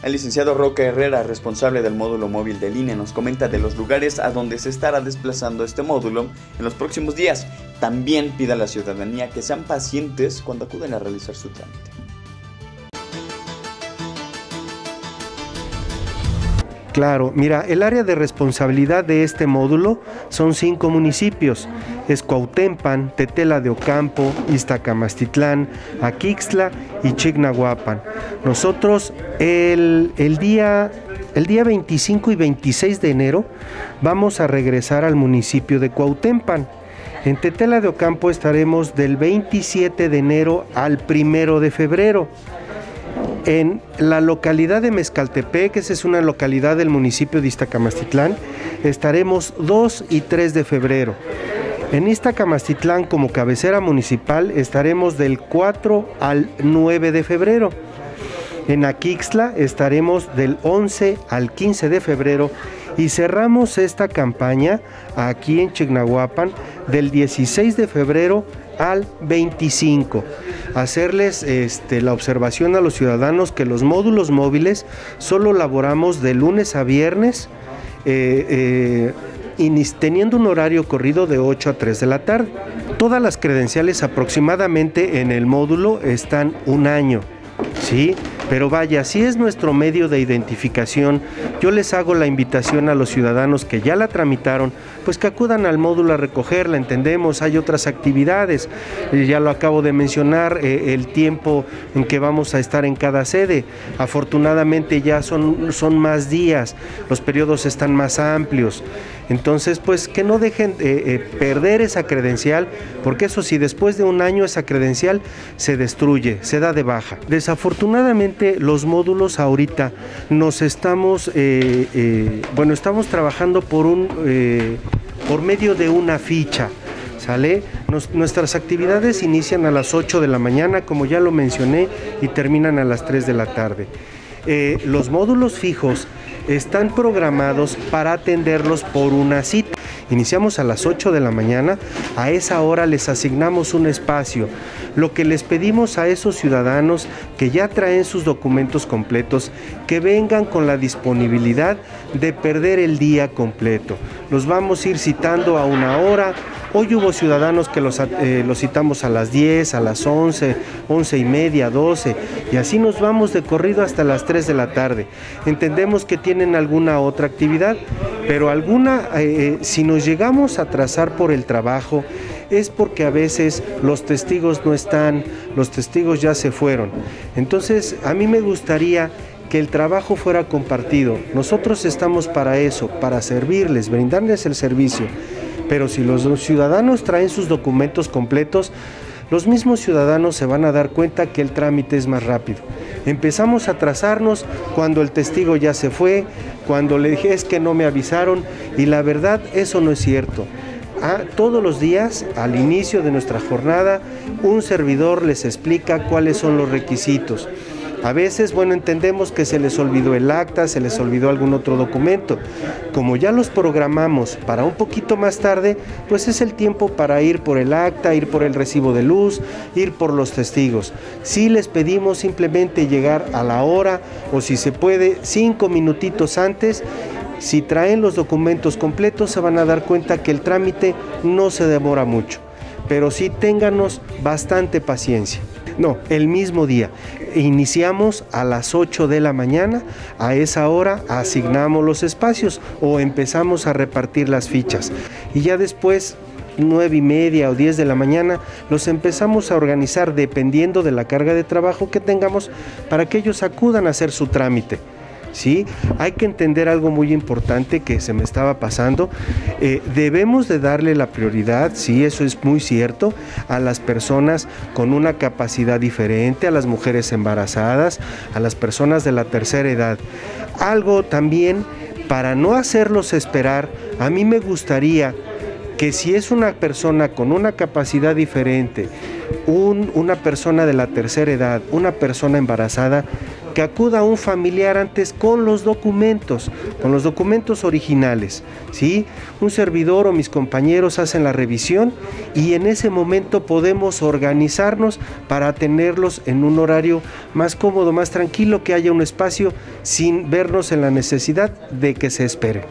El licenciado Roque Herrera, responsable del módulo móvil del INE, nos comenta de los lugares a donde se estará desplazando este módulo en los próximos días. También pide a la ciudadanía que sean pacientes cuando acuden a realizar su trámite. Claro, mira, el área de responsabilidad de este módulo son cinco municipios. Es Cuautempan, Tetela de Ocampo, Iztacamastitlán, Aquixtla y Chignahuapan. Nosotros el, el, día, el día 25 y 26 de enero vamos a regresar al municipio de Cuautempan. En Tetela de Ocampo estaremos del 27 de enero al 1 de febrero. En la localidad de Mezcaltepec, esa es una localidad del municipio de Iztacamastitlán, estaremos 2 y 3 de febrero. En Iztacamastitlán, como cabecera municipal, estaremos del 4 al 9 de febrero. En Aquixtla estaremos del 11 al 15 de febrero y cerramos esta campaña aquí en Chignahuapan del 16 de febrero al 25. Hacerles este, la observación a los ciudadanos que los módulos móviles solo laboramos de lunes a viernes. Eh, eh, teniendo un horario corrido de 8 a 3 de la tarde. Todas las credenciales aproximadamente en el módulo están un año. ¿sí? Pero vaya, si es nuestro medio de identificación, yo les hago la invitación a los ciudadanos que ya la tramitaron, pues que acudan al módulo a recogerla, entendemos, hay otras actividades, eh, ya lo acabo de mencionar, eh, el tiempo en que vamos a estar en cada sede, afortunadamente ya son, son más días, los periodos están más amplios. Entonces, pues que no dejen eh, perder esa credencial, porque eso sí, después de un año esa credencial se destruye, se da de baja. Desafortunadamente, los módulos ahorita nos estamos, eh, bueno, estamos trabajando por un, por medio de una ficha. ¿Sale? nuestras actividades inician a las 8 de la mañana, como ya lo mencioné, y terminan a las 3 de la tarde. los módulos fijos están programados para atenderlos por una cita. Iniciamos a las 8 de la mañana, a esa hora les asignamos un espacio. Lo que les pedimos a esos ciudadanos que ya traen sus documentos completos, que vengan con la disponibilidad de perder el día completo. Los vamos a ir citando a una hora, Hoy hubo ciudadanos que los, eh, los, citamos a las 10, a las 11, 11 y media, 12, y así nos vamos de corrido hasta las 3 de la tarde. Entendemos que tienen alguna otra actividad, pero alguna, eh, eh, si nos llegamos a trazar por el trabajo, es porque a veces los testigos no están, los testigos ya se fueron. Entonces, a mí me gustaría que el trabajo fuera compartido. Nosotros estamos para eso, para servirles, brindarles el servicio. Pero si los ciudadanos traen sus documentos completos, los mismos ciudadanos se van a dar cuenta que el trámite es más rápido. Empezamos a trazarnos cuando el testigo ya se fue, cuando le dije es que no me avisaron y la verdad eso no es cierto. Ah, todos los días, al inicio de nuestra jornada, un servidor les explica cuáles son los requisitos. A veces, bueno, entendemos que se les olvidó el acta, se les olvidó algún otro documento. Como ya los programamos para un poquito más tarde, pues es el tiempo para ir por el acta, ir por el recibo de luz, ir por los testigos. Si les pedimos simplemente llegar a la hora o si se puede cinco minutitos antes, si traen los documentos completos se van a dar cuenta que el trámite no se demora mucho. Pero sí ténganos bastante paciencia. No, el mismo día. Iniciamos a las 8 de la mañana, a esa hora asignamos los espacios o empezamos a repartir las fichas. Y ya después nueve y media o 10 de la mañana, los empezamos a organizar dependiendo de la carga de trabajo que tengamos para que ellos acudan a hacer su trámite. ¿Sí? Hay que entender algo muy importante que se me estaba pasando. Eh, debemos de darle la prioridad, sí, eso es muy cierto, a las personas con una capacidad diferente, a las mujeres embarazadas, a las personas de la tercera edad. Algo también para no hacerlos esperar, a mí me gustaría que si es una persona con una capacidad diferente, una persona de la tercera edad, una persona embarazada, que acuda un familiar antes con los documentos, con los documentos originales. ¿sí? Un servidor o mis compañeros hacen la revisión y en ese momento podemos organizarnos para tenerlos en un horario más cómodo, más tranquilo, que haya un espacio sin vernos en la necesidad de que se espere.